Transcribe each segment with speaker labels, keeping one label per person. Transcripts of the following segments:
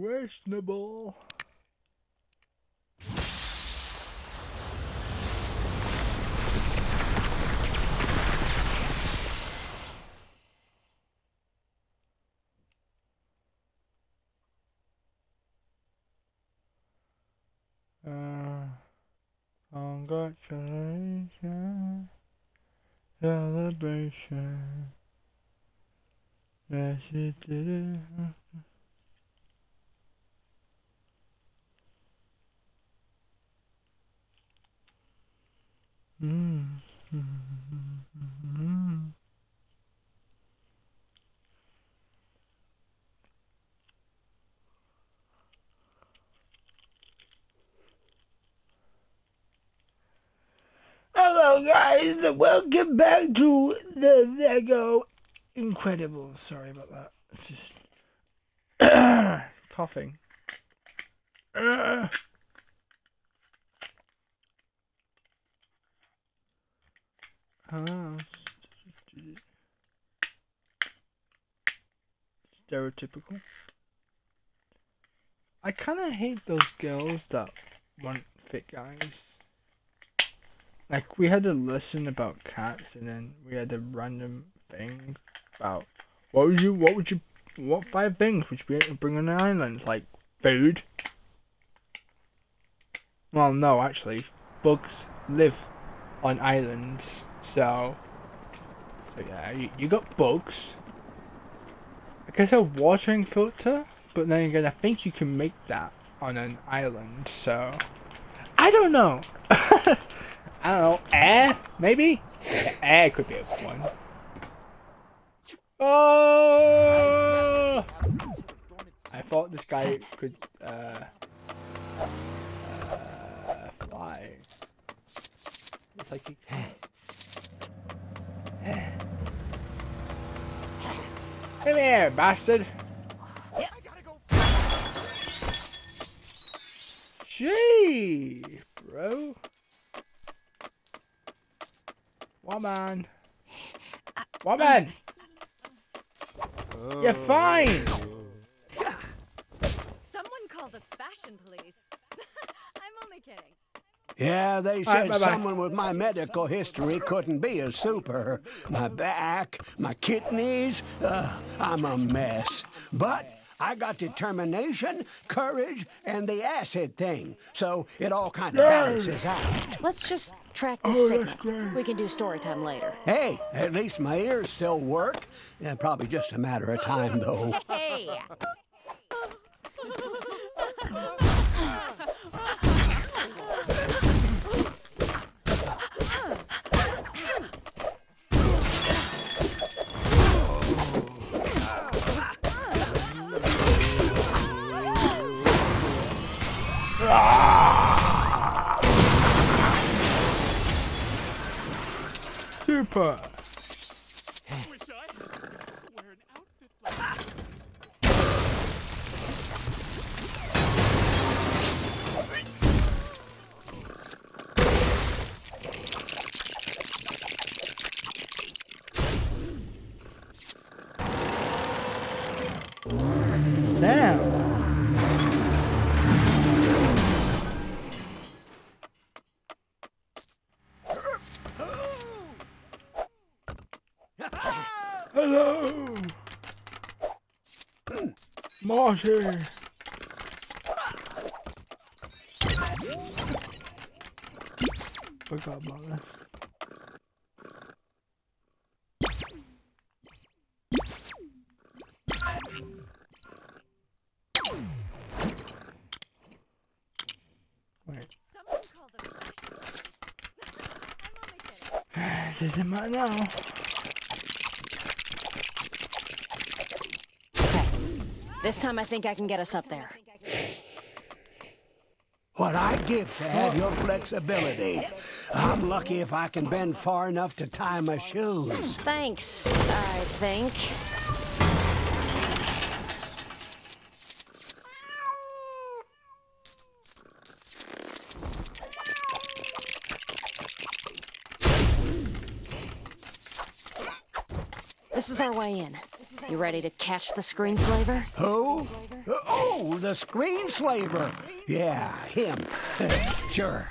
Speaker 1: questionable. Uh, congratulations, celebration. Yes, you did Hello guys, and welcome back to the Lego Incredible. Sorry about that. It's just coughing. Uh. Ah, stereotypical. I kind of hate those girls that want fit guys. Like we had a lesson about cats, and then we had a random thing about what would you, what would you, what five things would you bring on an island? Like food. Well, no, actually, bugs live on islands, so. So yeah, you, you got bugs. I guess a watering filter, but then again, I think you can make that on an island, so. I don't know. I don't know, air, maybe? Air could be a one. Oh! I thought this guy could, uh, uh fly. It's like he... Come here, bastard! Gee, bro. Woman. Woman! You're fine!
Speaker 2: Yeah, they said
Speaker 1: bye-bye.
Speaker 2: someone with my medical history couldn't be a super. My back, my kidneys, uh, I'm a mess. But I got determination, courage, and the acid thing. So it all kind of balances out.
Speaker 3: Let's just track the
Speaker 1: Oh,
Speaker 3: signal. We can do story time later.
Speaker 2: Hey, at least my ears still work. Yeah, probably just a matter of time, though.
Speaker 3: Hey!
Speaker 1: Super! Now. Hello. Marty. Forgot about that. Wait,
Speaker 4: the fashion police. I'm only kidding.
Speaker 1: doesn't matter now.
Speaker 3: This time I think I can get us up there.
Speaker 2: What I'd give to have your flexibility. I'm lucky if I can bend far enough to tie my shoes.
Speaker 3: Thanks, I think. This is our way in. You ready to catch the screenslaver?
Speaker 2: Who? Uh, oh, the screenslaver. Yeah, him. sure.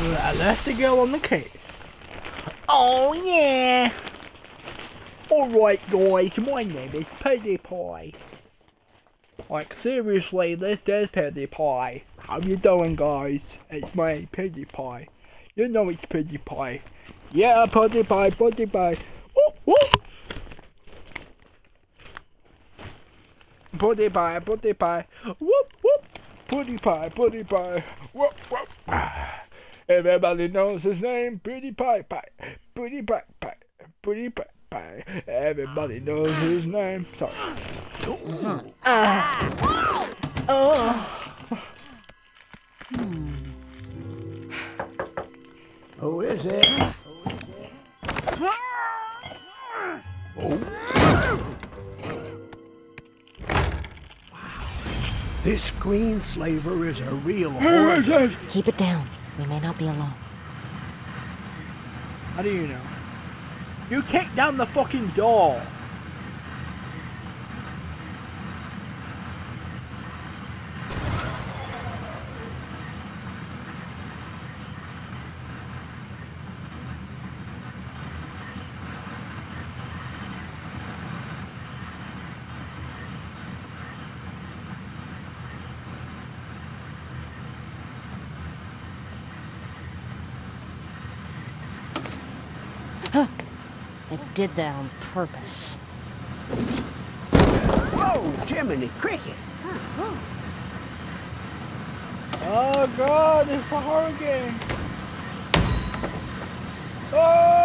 Speaker 1: Right, that's the girl on the case. Oh yeah. Alright guys, my name is Petty Pie. Like seriously, this is Petty Pie. How you doing guys? It's my Petty Pie. You know it's Petty Pie. Yeah, Petty Pie, Petty Pie. Whoop whoop. Putty pie, whoop whoop, putty pie, putty pie, whoop whoop. Everybody knows his name, Pretty Pie Pie, Pretty Pie Pie, Pretty Pie Pie. Everybody knows his name. Sorry. Ah. Oh.
Speaker 2: Who is it? Oh. This screenslaver is a real hoarder.
Speaker 3: Keep it down. We may not be alone.
Speaker 1: How do you know? You kicked down the fucking door.
Speaker 3: It did that on purpose.
Speaker 2: Whoa, Jiminy Cricket.
Speaker 1: Oh god, it's a hurricane. Oh!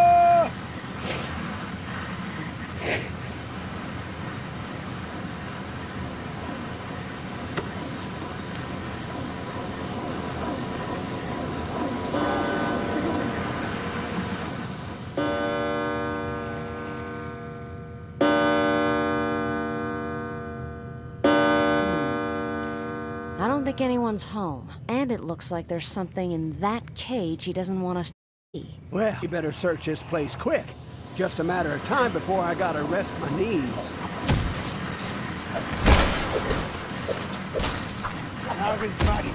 Speaker 3: Don't think anyone's home. And it looks like there's something in that cage he doesn't want us to see.
Speaker 2: Well, you better search this place quick. Just a matter of time before I gotta rest my knees.
Speaker 1: We can smash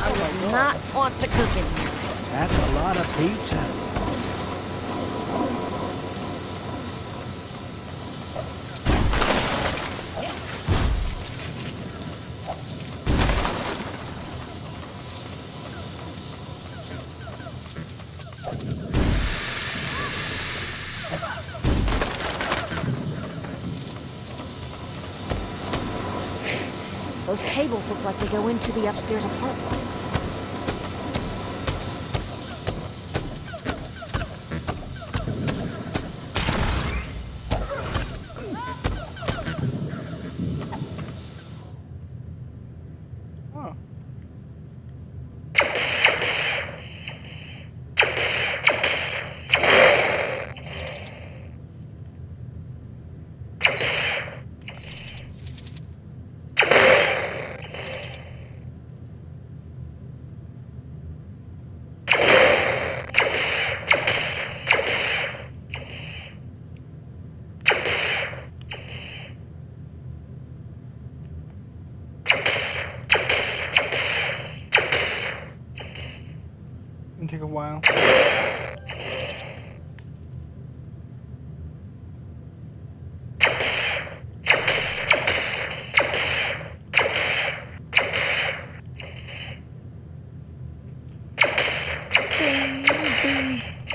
Speaker 3: I will not want to cook in here.
Speaker 2: That's a lot of pizza.
Speaker 3: Those cables look like they go into the upstairs apartment.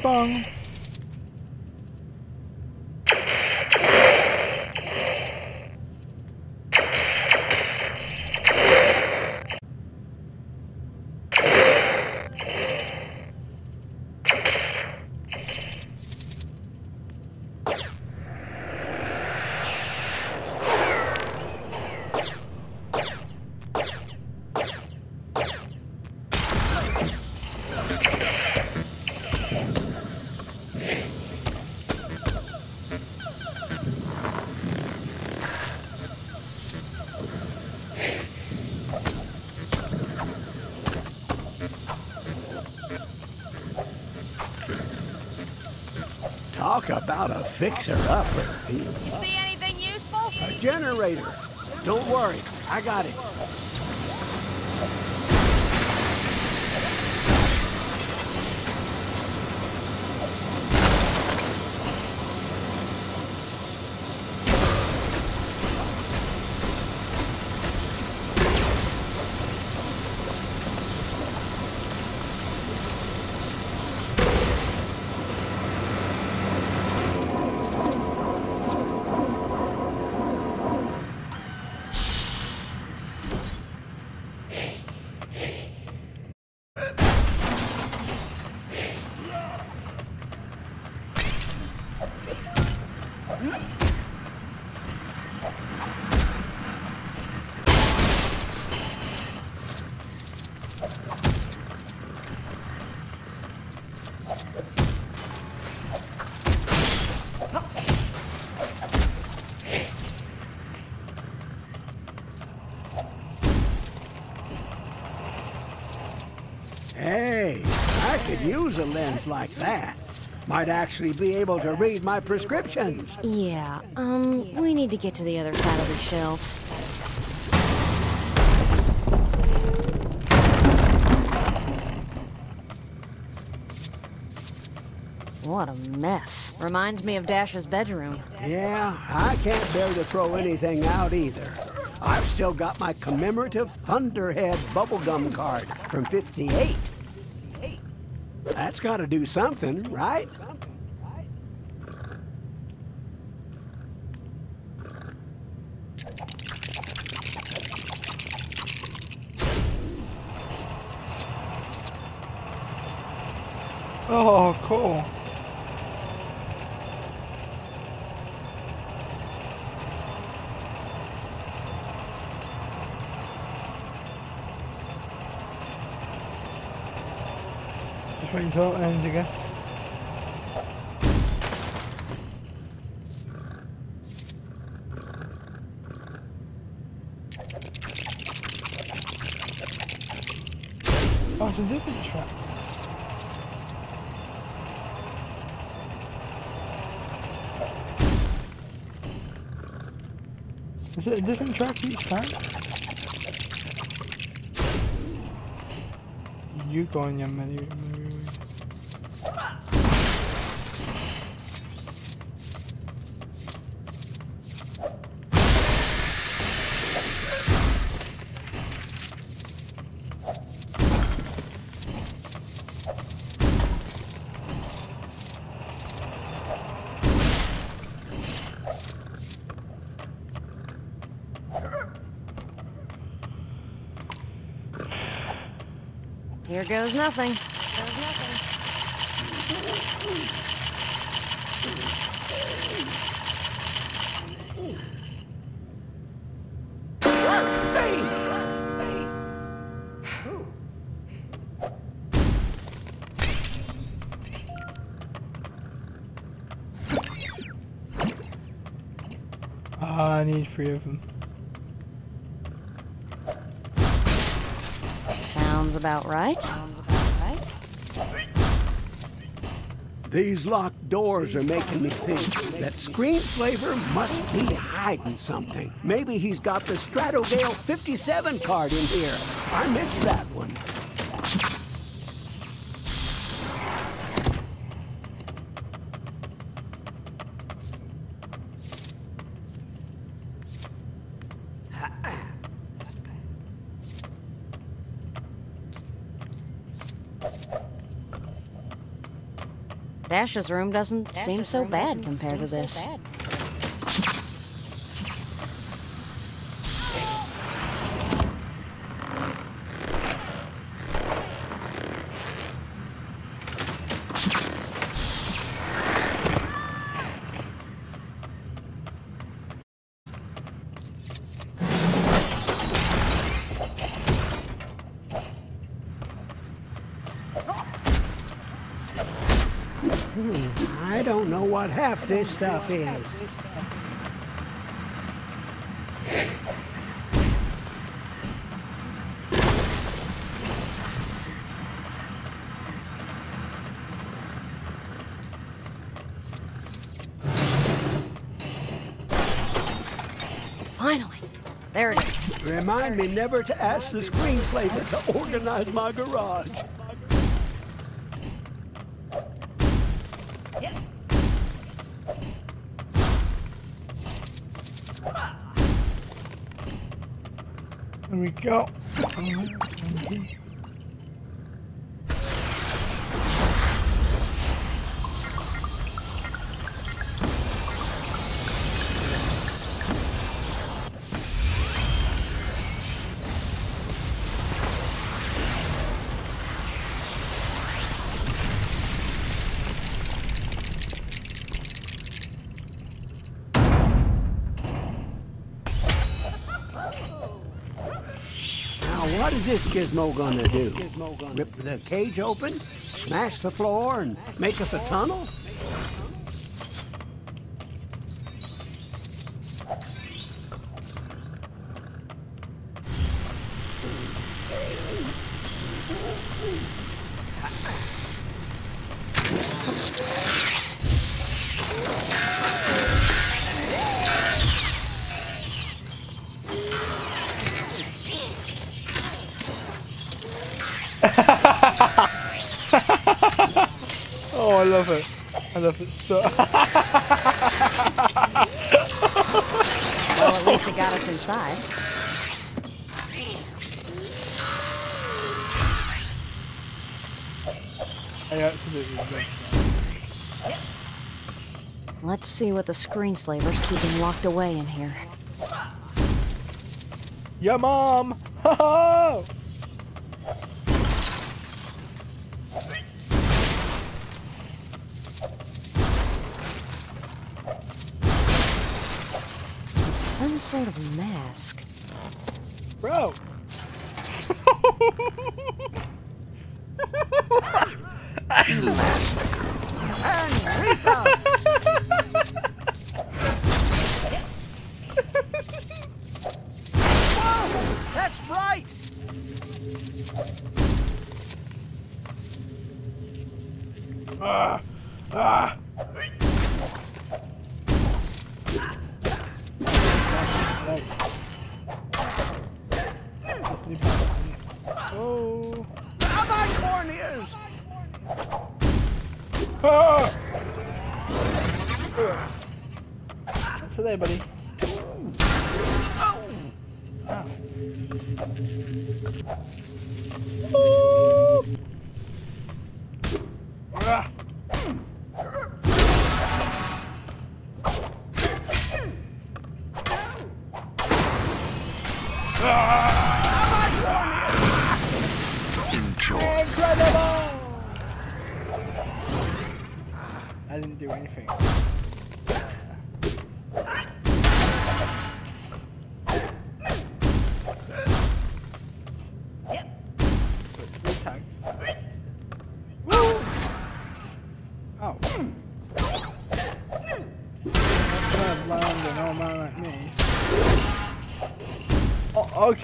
Speaker 1: Oh.
Speaker 2: Talk about a fixer-upper.
Speaker 4: You see anything useful?
Speaker 2: A generator. Don't worry, I got it. Lens like that. Might actually be able to read my prescriptions.
Speaker 3: Yeah, um, we need to get to the other side of the shelves. What a mess. Reminds me of Dash's bedroom.
Speaker 2: Yeah, I can't bear to throw anything out either. I've still got my commemorative Thunderhead bubblegum card from 58. That's got to do something, right?
Speaker 1: Until it ends, I guess. Oh, it's a different track. Is it a different track each time? You go on your menu.
Speaker 3: Here goes nothing. Goes nothing.
Speaker 1: Ah, I need three of them.
Speaker 3: Sounds about right. Sounds about right.
Speaker 2: These locked doors are making me think that Screenslaver must be hiding something. Maybe he's got the Stratogale 57 card in here. I missed that one.
Speaker 3: Dash's room doesn't seem so bad compared to this.
Speaker 2: know what half this stuff is.
Speaker 3: Finally, there it is.
Speaker 2: Remind me never to ask the screenslaver to organize my garage.
Speaker 1: Go.
Speaker 2: What is this gizmo gonna do? Rip the cage open, smash the floor, and make us a tunnel?
Speaker 1: So.
Speaker 3: Well, at least it got us inside.
Speaker 1: I absolutely that.
Speaker 3: Let's see what the screenslaver's keeping locked away in here.
Speaker 1: Yeah, mom. Ha ha.
Speaker 3: It's some sort of mask.
Speaker 1: Bro.
Speaker 2: That's right!
Speaker 1: Ah. Ah. Oh. There, buddy. Ow.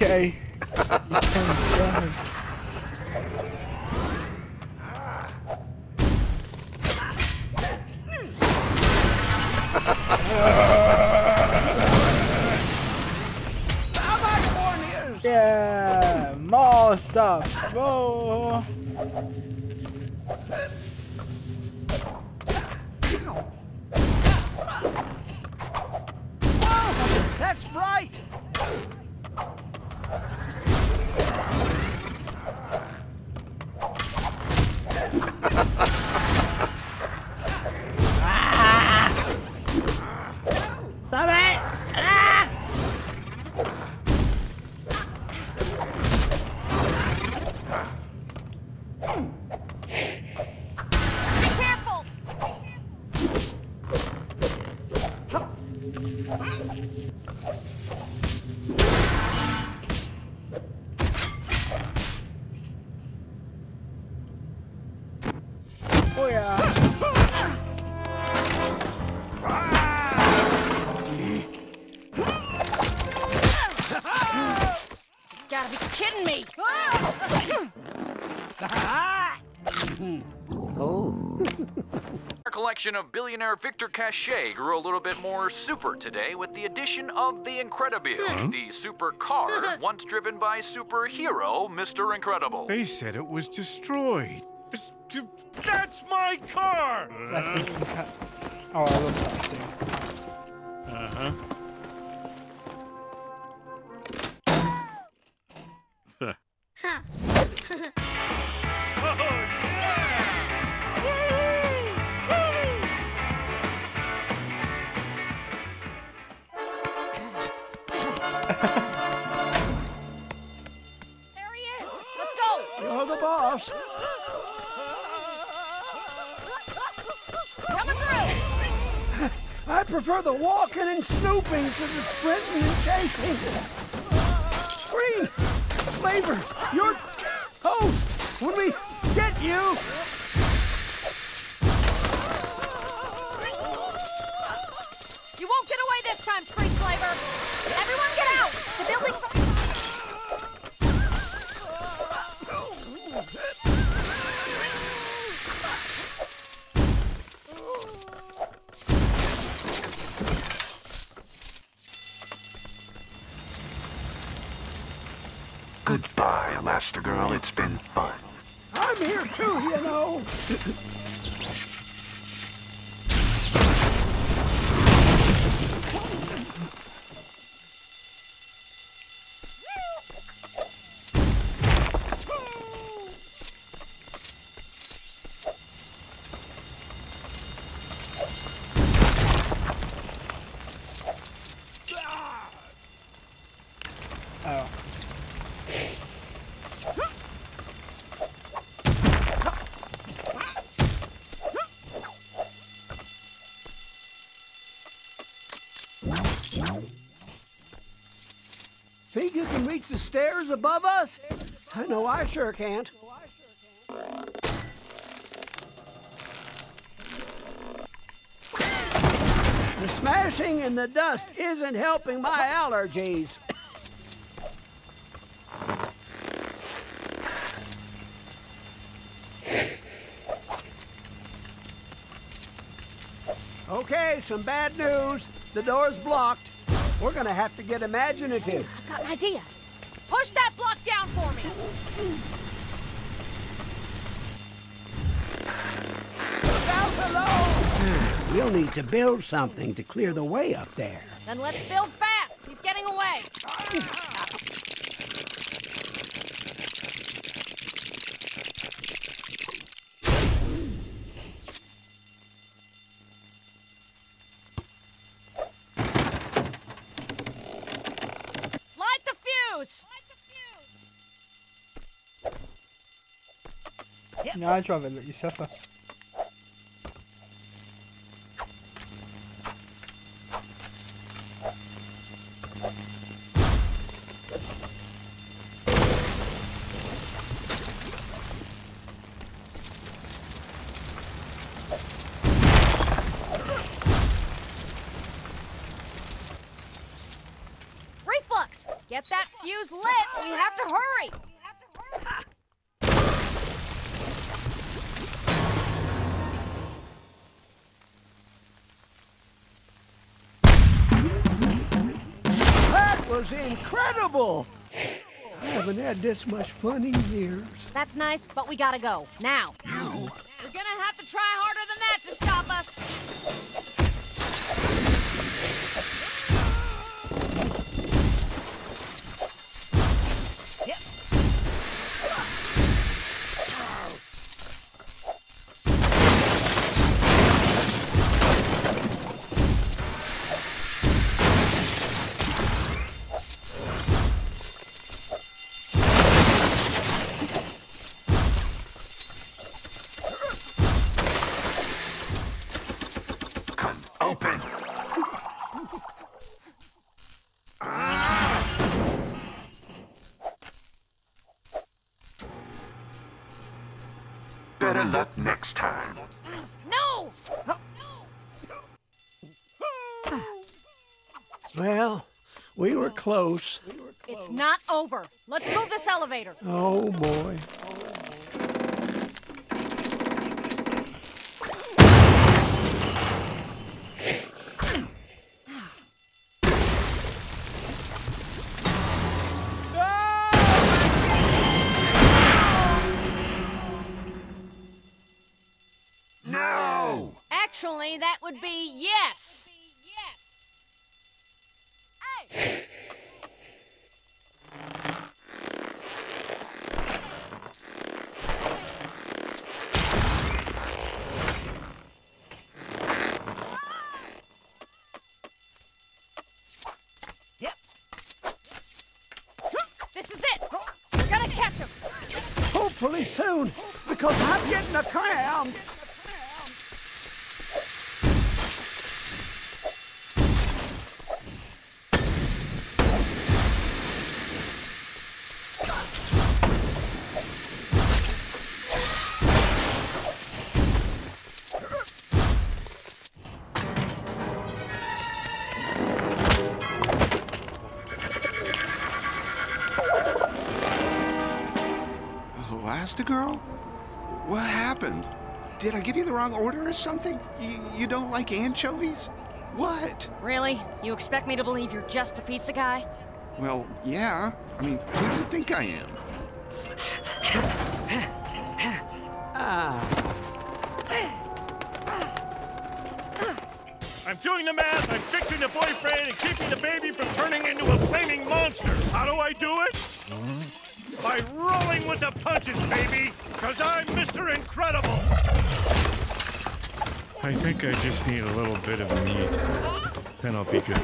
Speaker 1: Okay. Yeah, more stuff.
Speaker 2: That's right!
Speaker 4: Ha
Speaker 1: ha ha!
Speaker 3: Gotta be kidding me!
Speaker 2: Oh.
Speaker 5: Our collection of billionaire Victor Cachet grew a little bit more super today with the addition of the Incredibile, the super car once driven by superhero Mr. Incredible.
Speaker 6: They said it was destroyed. It's- That's my car!
Speaker 1: That's the inca- Oh, I love that thing.
Speaker 6: Uh-huh.
Speaker 4: Oh, there he is. Let's go.
Speaker 2: You're the boss.
Speaker 4: Coming through.
Speaker 2: I prefer the walking and snooping to the sprinting and chasing. Slaver, you're host. When we get you,
Speaker 4: You won't get away this time, Screen Slaver.
Speaker 2: Reach the stairs above us? I know I sure can't. The smashing and the dust isn't helping my allergies. Okay, some bad news. The door's blocked. We're gonna have to get imaginative.
Speaker 4: I've got an idea.
Speaker 2: Hmm. We'll need to build something to clear the way up there.
Speaker 4: Then let's build fast. He's getting away. Light the fuse.
Speaker 1: No, I'd rather let you suffer.
Speaker 2: This much fun in years.
Speaker 3: That's nice, but we gotta go. Now.
Speaker 4: We're gonna have to try harder than that to stop us.
Speaker 2: We were close.
Speaker 4: It's not over. Let's move this elevator.
Speaker 2: Oh boy. Because I'm getting a cram.
Speaker 7: Elastigirl? What happened? Did I give you the wrong order or something? You, you don't like anchovies? What?
Speaker 4: Really? You expect me to believe you're just a pizza guy?
Speaker 7: Well, yeah. I mean, who do you think I am?
Speaker 6: I'm doing the math, I'm fixing the boyfriend and keeping the baby from turning into a flaming monster. How do I do it? By rolling with the punches, baby! Because I'm Mr. Incredible! I think I just need a little bit of meat. Then I'll be good.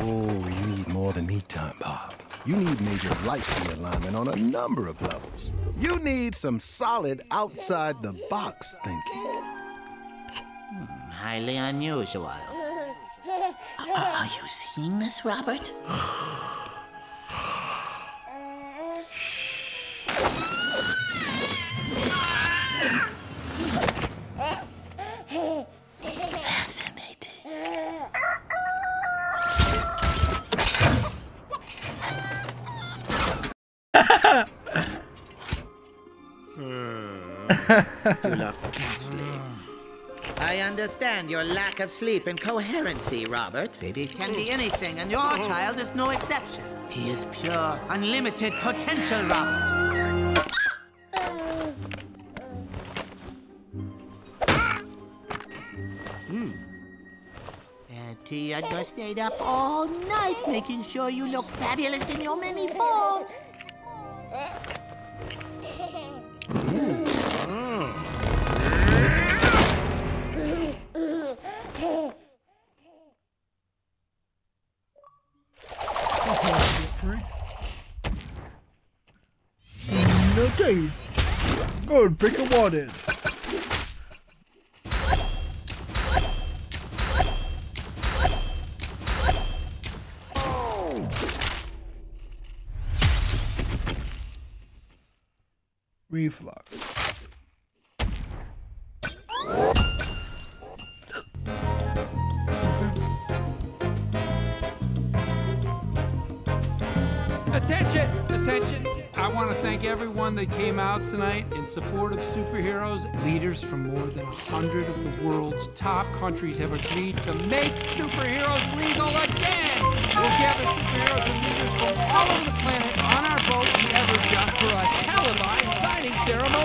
Speaker 8: Oh, you need more than me time, Bob. You need major life realignment on a number of levels. You need some solid outside the box thinking.
Speaker 9: Hmm, highly unusual. Uh, are, are you seeing this, Robert? Fascinating. understand your lack of sleep and coherency, Robert. Babies can be hmm. anything, and your hmm. child is no exception. He is pure, unlimited potential, Robert. Mmm. And Tia just stayed up all night making sure you look fabulous in your mini robes.
Speaker 1: No day. Go and pick a one in. Reflux.
Speaker 10: Everyone that came out tonight in support of superheroes. Leaders from more than 100 of the world's top countries have agreed to make superheroes legal again! We'll gather superheroes and leaders from all over the planet on our boat, the Everjust, for a televised signing ceremony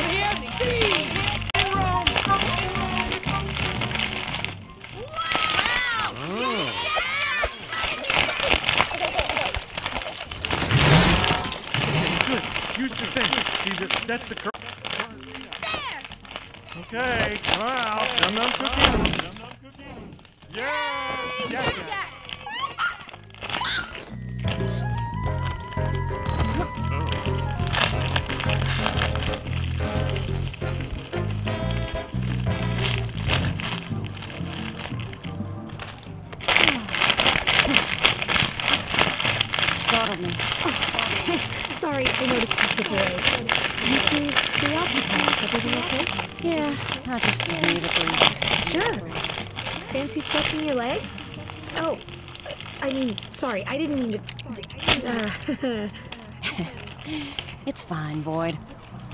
Speaker 3: It's fine, Void.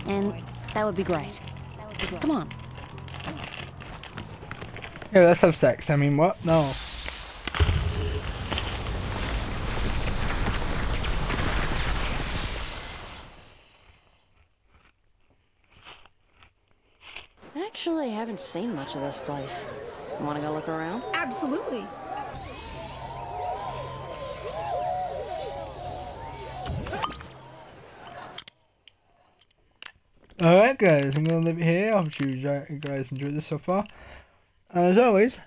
Speaker 3: And that would be great. Come on.
Speaker 1: Yeah, let's have sex. I mean, what? No.
Speaker 3: actually haven't seen much of this place. You want to go look around?
Speaker 11: Absolutely.
Speaker 1: Alright guys, I'm gonna leave it here. I hope you guys enjoyed this so far. And as always,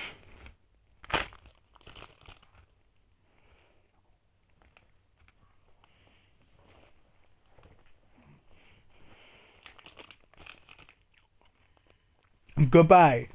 Speaker 1: goodbye.